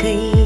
可以